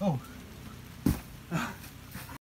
Oh,